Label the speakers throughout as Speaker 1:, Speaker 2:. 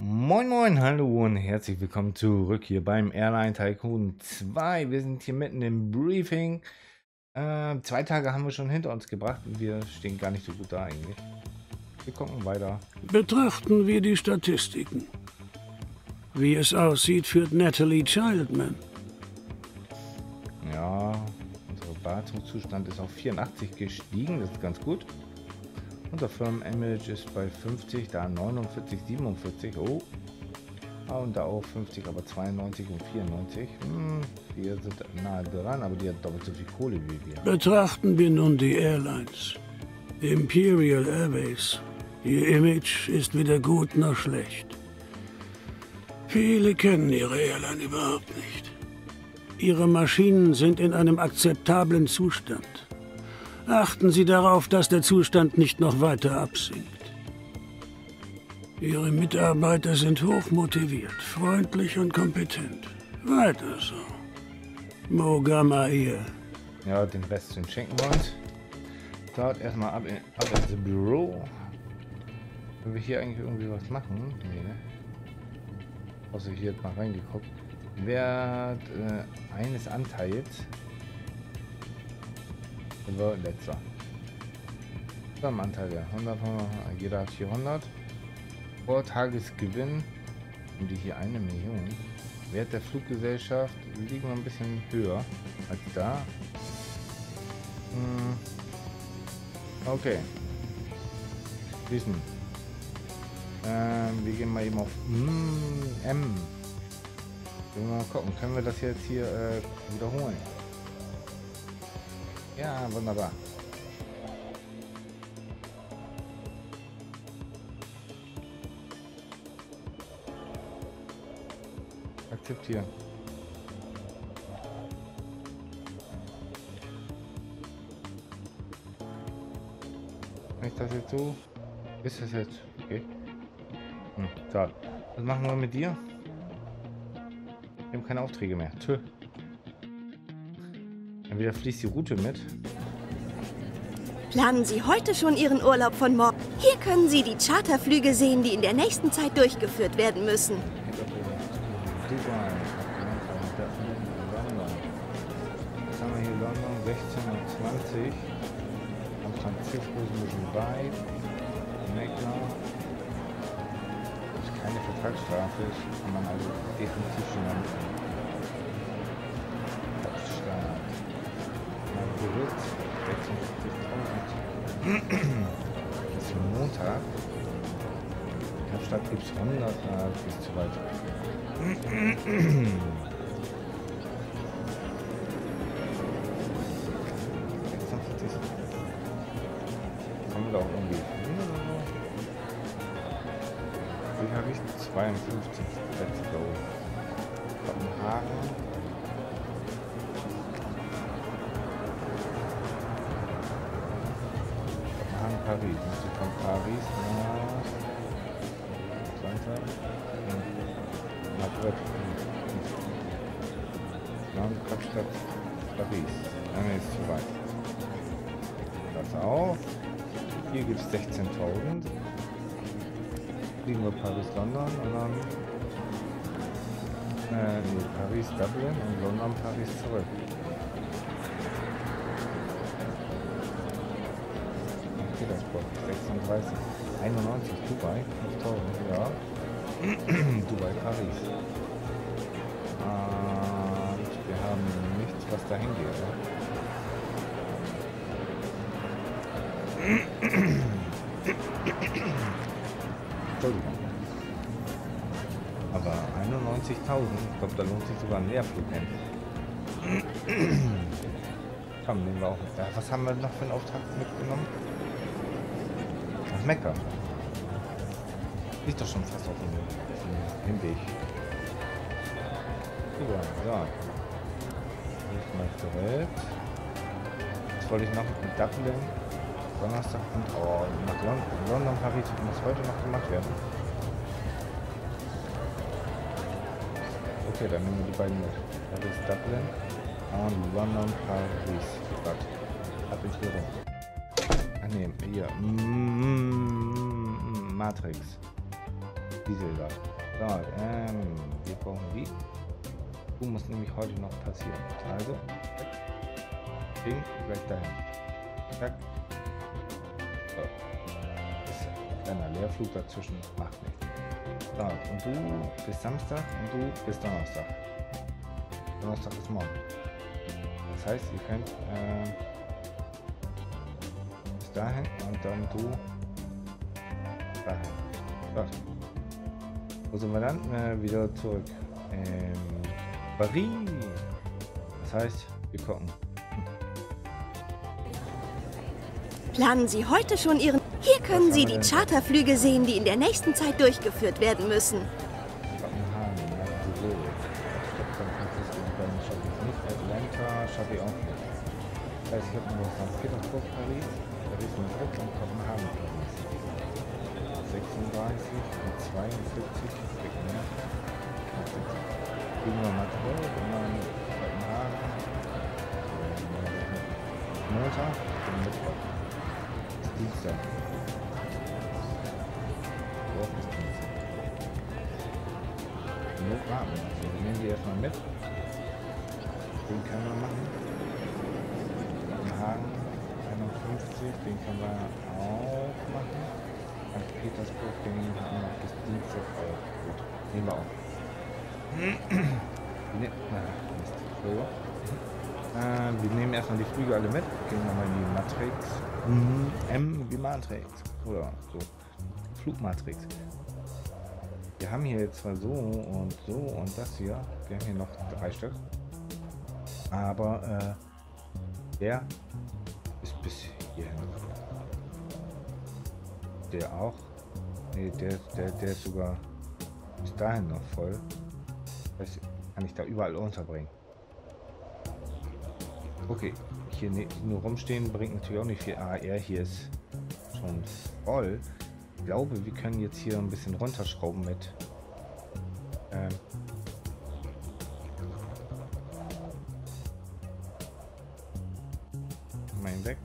Speaker 1: Moin Moin, hallo und herzlich willkommen zurück hier beim Airline Tycoon 2. Wir sind hier mitten im Briefing. Äh, zwei Tage haben wir schon hinter uns gebracht und wir stehen gar nicht so gut da eigentlich. Wir gucken weiter.
Speaker 2: Betrachten wir die Statistiken. Wie es aussieht, führt Natalie Childman.
Speaker 1: Ja, unser Wartungszustand ist auf 84 gestiegen, das ist ganz gut. Unser Firmen-Image ist bei 50, da 49, 47. Oh. Ah, und da auch 50, aber 92 und 94. Hm, wir sind nahe dran, aber die hat doppelt so viel Kohle wie wir.
Speaker 2: Betrachten wir nun die Airlines. Imperial Airways. Ihr Image ist weder gut noch schlecht. Viele kennen ihre Airline überhaupt nicht. Ihre Maschinen sind in einem akzeptablen Zustand. Achten Sie darauf, dass der Zustand nicht noch weiter absinkt. Ihre Mitarbeiter sind hochmotiviert, freundlich und kompetent. Weiter so. Mogama ihr.
Speaker 1: Ja, den Rest den schenken wir uns. Dort erstmal ab, in, ab ins Büro. Können wir hier eigentlich irgendwie was machen? Nee, ne? Außer hier mal reingeguckt. Wert äh, eines Anteils. So, letzter. Anteil ja. 100, 100, jeder hat 400. Vortagesgewinn um die hier eine Million. Wert der Fluggesellschaft liegen wir ein bisschen höher als da. Hm. Okay. Wissen. Ähm, wir gehen mal eben auf M. Wir mal gucken, können wir das jetzt hier äh, wiederholen? Ja, wunderbar. Akzeptieren. Wenn ich das jetzt so... Ist das jetzt... Okay. Hm, so. Was machen wir mit dir? Wir haben keine Aufträge mehr. Tschö. Entweder fließt die Route mit.
Speaker 3: Planen Sie heute schon Ihren Urlaub von morgen? Hier können Sie die Charterflüge sehen, die in der nächsten Zeit durchgeführt werden müssen.
Speaker 1: Jetzt haben wir hier London 16 und 20. San Francisco ist ein bisschen weit. Mekka. Das ist keine Vertragsstrafe, ist, kann man also definitiv schon mal mitnehmen. Montag. Kapstadt gibt es 100, na, ist zu weit. Kommen wir auch irgendwie? Wie habe ich 52? Let's go. Kopenhagen. Kopenhagen, Paris. Paris nach. Madrid. Land, Kapstadt, Paris. Nein, ist zu weit. Das auch. Hier gibt es 16.000. Fliegen wir Paris, London und dann äh, Paris, Dublin und London, Paris zurück. 31, 91, Dubai, 5000, ja. Dubai, Paris. Und wir haben nichts, was dahin geht. Entschuldigung. Aber 91.000, ich glaube, da lohnt sich sogar ein Leerflug hin. Komm, nehmen wir auch. Äh, was haben wir noch für einen Auftrag mitgenommen? Nach Mekka. Liegt doch schon fast auf dem, Hinweg. Super, ja. Nicht mal direkt. Jetzt wollte ich noch mit Dublin Donnerstag und oh, nach London, London, Paris muss heute noch gemacht werden. Okay, dann nehmen wir die beiden mit. Paris, Dublin und London, Paris. Gott. Ab ins Büro. Ach nee, hier. Mm, Matrix. Diese da. So, ähm, wir brauchen die. Du musst nämlich heute noch passieren. Also, Ding, gleich dahin. Zack. So. Ist ein kleiner Leerflug dazwischen, macht nichts. So, und du bis Samstag und du bis Donnerstag. Donnerstag ist morgen. Das heißt, ihr könnt äh, dahin und dann du dahin. So. Wo sind wir dann? Äh, wieder zurück. Ähm, Paris. Das heißt, wir gucken.
Speaker 3: Planen Sie heute schon Ihren... Hier können Sie die Charterflüge sehen, die in der nächsten Zeit durchgeführt werden müssen.
Speaker 1: Kriegen wir Madrid und dann Kopenhagen. Montag und Mittwoch. Dienstag. Mittwoch ist Dienstag. Nur warten. So, wir nehmen die erstmal mit. Den können wir machen. Kopenhagen 51, den können wir auch machen. St. Petersburg, den haben wir bis Dienstag auch. Gut, nehmen wir auch. Ne, na, Mist. Entschuldigung. Äh, wir nehmen erstmal die Flüge alle mit. Gehen nochmal in die Matrix. Mhm. M wie Matrix. Oder so. Flugmatrix. Wir haben hier jetzt zwar so und so und das hier. Wir haben hier noch drei Stück. Aber äh, der ist bis hierhin. Der auch. Nee, der, der, der ist sogar bis dahin noch voll. Das kann ich da überall unterbringen. Okay, hier ne- nur rumstehen bringt natürlich auch nicht viel. Ah, er hier ist schon voll. Ich glaube, wir können jetzt hier ein bisschen runterschrauben mit. Ähm Mal ihn weg.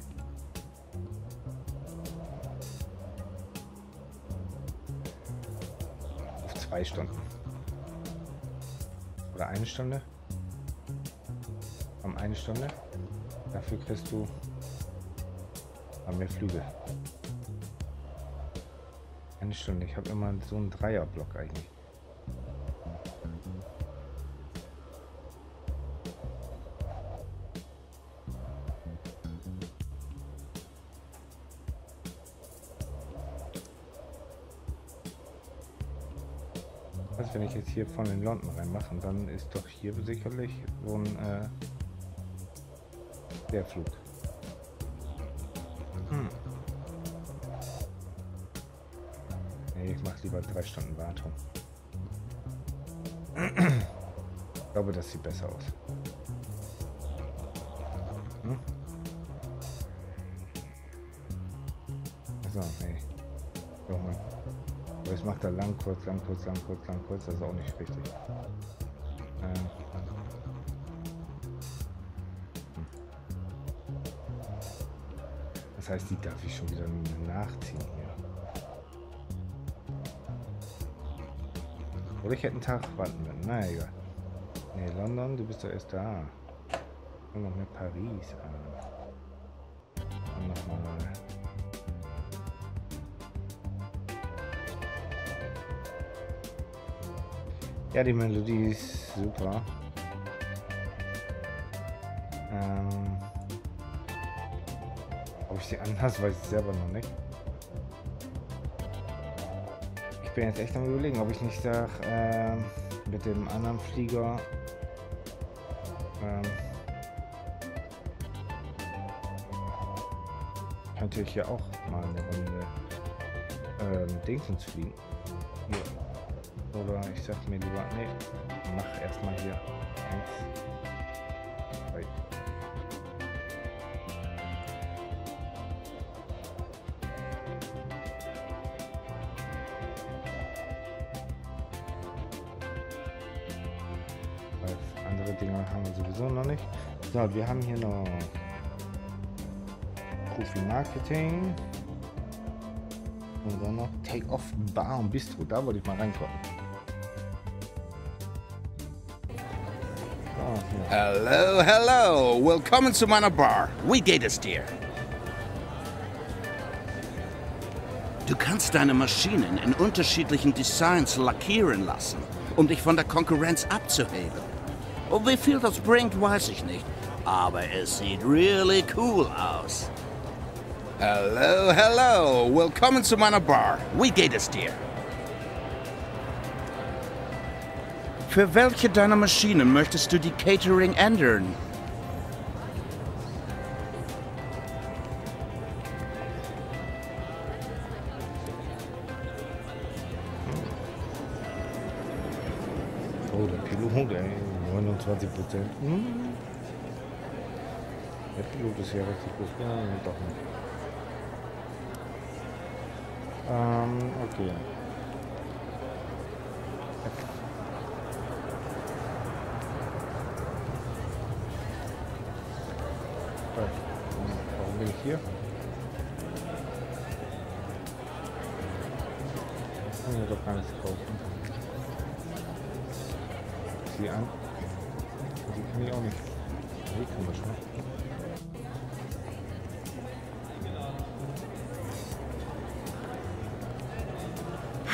Speaker 1: Auf zwei Stunden. Oder eine Stunde. Um eine Stunde. Dafür kriegst du mehr Flügel. Eine Stunde. Ich habe immer so einen Dreierblock eigentlich. Was, wenn ich jetzt hier von den London reinmache, dann ist doch hier sicherlich so ein äh, der Flug. Hm. Nee, ich mache lieber drei Stunden Wartung. Ich glaube, das sieht besser aus. Jetzt macht er lang, kurz, lang, kurz, lang, kurz, lang, kurz. Das ist auch nicht richtig. Ähm. Das heißt, die darf ich schon wieder nachziehen hier. Oder ich hätte einen Tag warten müssen. Na egal. Nee, London, du bist doch erst da. Und noch mit Paris an. Ja, die Melodie ist super. Ähm, ob ich sie anders weiß ich selber noch nicht. Ich bin jetzt echt am überlegen, ob ich nicht sag, ähm, mit dem anderen Flieger ähm, könnte ich ja auch mal eine Runde ähm, Dingsens fliegen. Hier. Oder ich sag mir lieber, nee, mach erstmal hier eins. Andere Dinge haben wir sowieso noch nicht. So, wir haben hier noch Profi Marketing. Und dann noch Take Off Bar und Bistro. Da wollte ich mal reinkommen.
Speaker 4: Hello, hello. Willkommen zu meiner Bar. Wie geht es dir? Du kannst deine Maschinen in unterschiedlichen Designs lackieren lassen, um dich von der Konkurrenz abzuheben. Und wie viel das bringt, weiß ich nicht. Aber es sieht really cool aus. Hello, hello. Willkommen zu meiner Bar. Wie geht es dir? Für welche deiner Maschinen möchtest du die Catering ändern?
Speaker 1: Oh, der Pilot, ey, 29 Prozent. Hm. Der Pilot ist ja richtig gut. Ja, doch nicht. Ähm, okay. So, hier? Ich kann mir doch gar nichts kaufen. Sie an. Die kann ich auch nicht. Die kann man schon.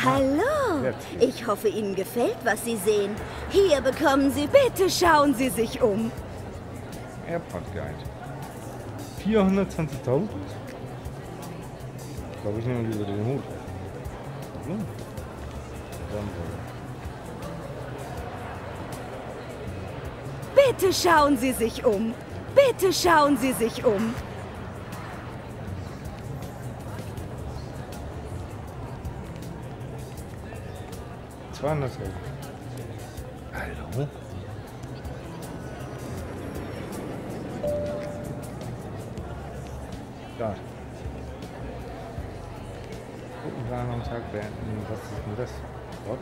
Speaker 3: Hallo. Ich hoffe, Ihnen gefällt, was Sie sehen. Hier bekommen Sie, bitte schauen Sie sich um.
Speaker 1: Airport Guide. 420.000? Ich glaube, ich nehme lieber den Hut. Hm. Dann
Speaker 3: Bitte schauen Sie sich um. Bitte schauen Sie sich um.
Speaker 1: so. Gruppenplanung, Tag beenden. Was ist denn das? What?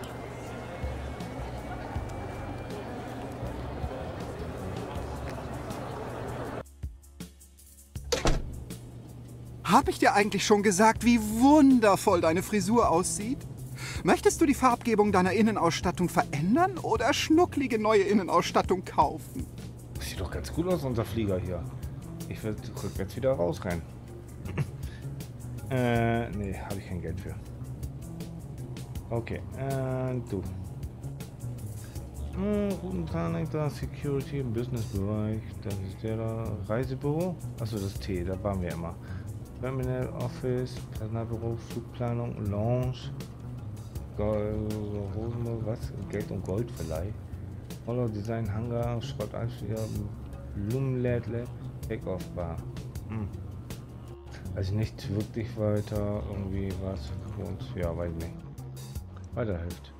Speaker 5: Hab ich dir eigentlich schon gesagt, wie wundervoll deine Frisur aussieht? Möchtest du die Farbgebung deiner Innenausstattung verändern oder schnucklige neue Innenausstattung kaufen?
Speaker 1: Sieht doch ganz gut aus, unser Flieger hier. Ich will rückwärts wieder raus rein. Äh, habe ich kein Geld für. Okay, äh, du. Hm, Routenplanung, da Security im Businessbereich. Das ist der da. Reisebüro. Achso, das T, da waren wir immer. Terminal Office, Personalbüro, Flugplanung, Lounge. Gold, was? Geld- und Goldverleih. Hollow Design Hangar, Schrott Blumenlädle, Take-Off Bar. Hm. Also nicht wirklich weiter irgendwie was für uns. Ja, weiß nicht. Weiterhilft.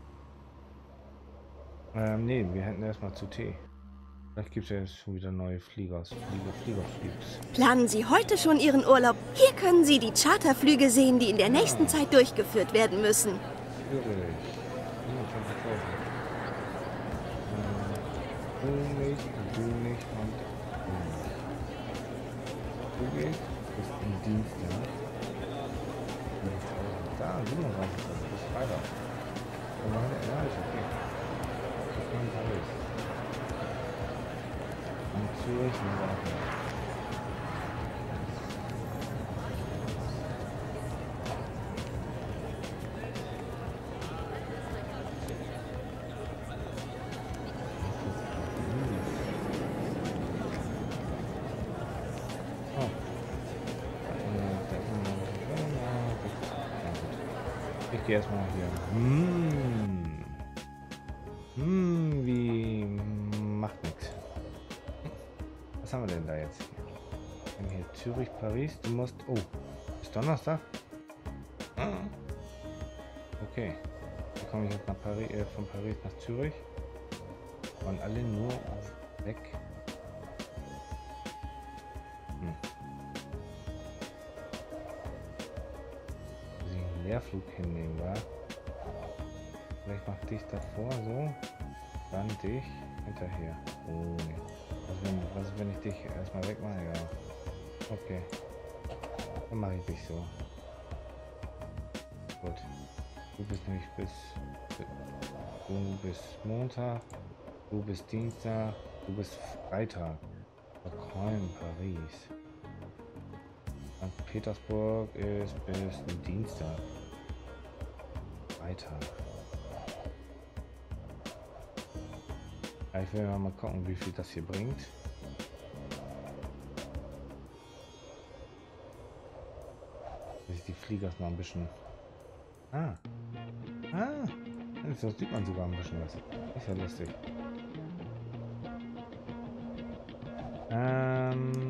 Speaker 1: Ähm, nee, wir hätten erstmal zu T. Vielleicht gibt es ja jetzt schon wieder neue Fliegers. Flieger, Fliegerfliegs.
Speaker 3: Planen Sie heute schon Ihren Urlaub? Hier können Sie die Charterflüge sehen, die in der nächsten Zeit durchgeführt werden müssen.
Speaker 1: Verkaufen. Ähm, du nicht, du nicht und du nicht. Du gehst, bist im Dienst, ja. Da, 37, bis Freitag. Und dann, ja, ist okay. Das kann alles. Und Zürich, wir. Oh. Gehe erstmal hier. Hm. Hm, wie macht nichts. Was haben wir denn da jetzt? Wir haben hier Zürich, Paris. Du musst. Oh, ist Donnerstag? Okay. Wie komme ich jetzt nach Paris, äh, von Paris nach Zürich? Und alle nur auf weg. Leerflug hinnehmen, wa? Vielleicht mach dich davor so, dann dich hinterher. Oh nee. Was wenn, was, wenn ich dich erstmal wegmache? Ja. Okay. Dann mache ich dich so. Gut. Du bist nämlich bis... Du bist Montag. Du bist Dienstag. Du bist Freitag. Stockholm, Paris. Petersburg ist bis Dienstag. Freitag. Ich will mal gucken, wie viel das hier bringt. Dass ich die Fliegers mal ein bisschen... Ah. Ah. So sieht man sogar ein bisschen was. Ist ja lustig. Ähm,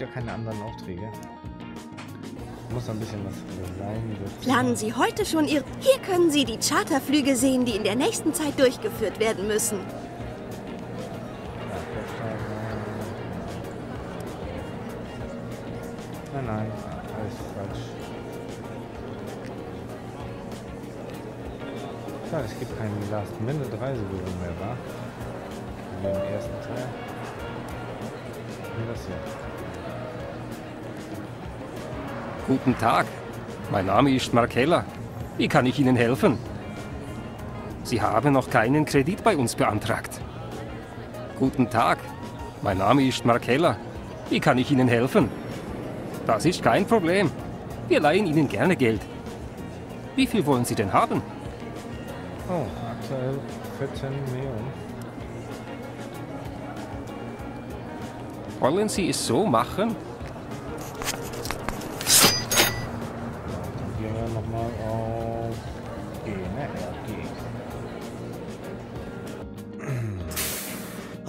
Speaker 1: gibt ja keine anderen Aufträge. Muss ein bisschen was sein.
Speaker 3: Planen Sie heute schon Ihr... Hier können Sie die Charterflüge sehen, die in der nächsten Zeit durchgeführt werden müssen.
Speaker 1: Nein, nein, alles falsch. Schade, es gibt keinen Last-Minute-Reisebüro mehr, wa? Wie im ersten Teil. Wie das hier?
Speaker 6: Guten Tag, mein Name ist Markella. Wie kann ich Ihnen helfen? Sie haben noch keinen Kredit bei uns beantragt. Guten Tag, mein Name ist Markella. Wie kann ich Ihnen helfen? Das ist kein Problem. Wir leihen Ihnen gerne Geld. Wie viel wollen Sie denn haben?
Speaker 1: Oh, aktuell 14 Millionen.
Speaker 6: Wollen Sie es so machen?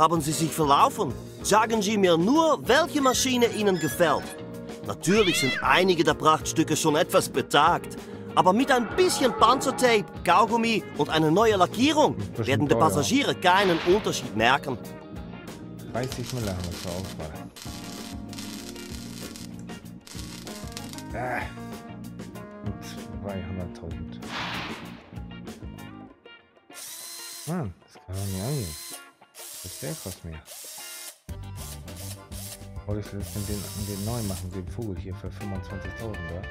Speaker 7: Haben Sie sich verlaufen? Sagen Sie mir nur, welche Maschine Ihnen gefällt. Natürlich sind einige der Prachtstücke schon etwas betagt. Aber mit ein bisschen Panzertape, Kaugummi und einer neuen Lackierung werden die. Passagiere keinen Unterschied merken.
Speaker 1: 30 Mille haben wir zur Auswahl. Ah. Und 200.000. Mann, das kann doch nicht angehen. Das der kostet mehr. Wollte ich jetzt den, den neu machen, den Vogel hier für 25.000, oder?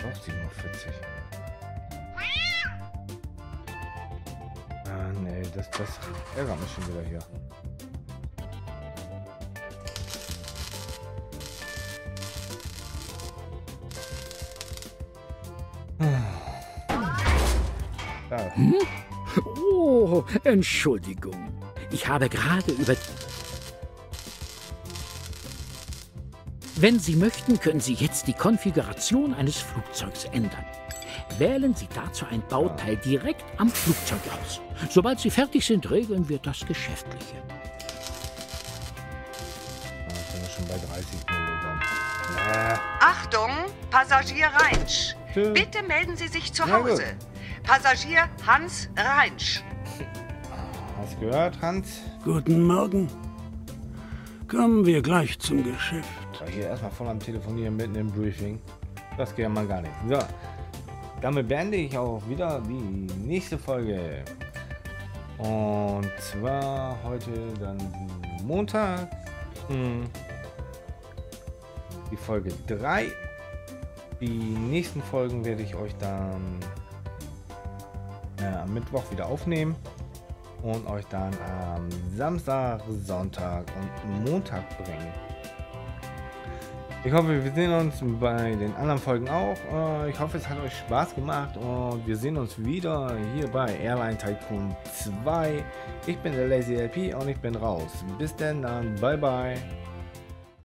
Speaker 1: Doch 47. Ah, nee, das, das ärgert mich schon wieder hier.
Speaker 2: Entschuldigung. Ich habe gerade über... Wenn Sie möchten, können Sie jetzt die Konfiguration eines Flugzeugs ändern. Wählen Sie dazu ein Bauteil direkt am Flugzeug aus. Sobald Sie fertig sind, regeln wir das Geschäftliche.
Speaker 1: Ah, sind wir schon bei 30 Milligramm.
Speaker 8: Achtung, Passagier Reinsch. Bitte melden Sie sich zu. Hause. Passagier Hans Reinsch.
Speaker 1: Hast du gehört, Hans?
Speaker 2: Guten Morgen. Kommen wir gleich zum Geschäft.
Speaker 1: War hier erstmal voll am Telefonieren mitten im Briefing. Das geht ja mal gar nicht. So, damit beende ich auch wieder die nächste Folge. Und zwar heute dann Montag. hm, Die Folge 3. Die nächsten Folgen werde ich euch dann äh, am Mittwoch wieder aufnehmen und euch dann am Samstag, Sonntag und Montag bringen. Ich hoffe, wir sehen uns bei den anderen Folgen auch. Äh, Ich hoffe, es hat euch Spaß gemacht und wir sehen uns wieder hier bei Airline Tycoon 2. Ich bin der Lazy LP und ich bin raus. Bis denn dann, bye bye.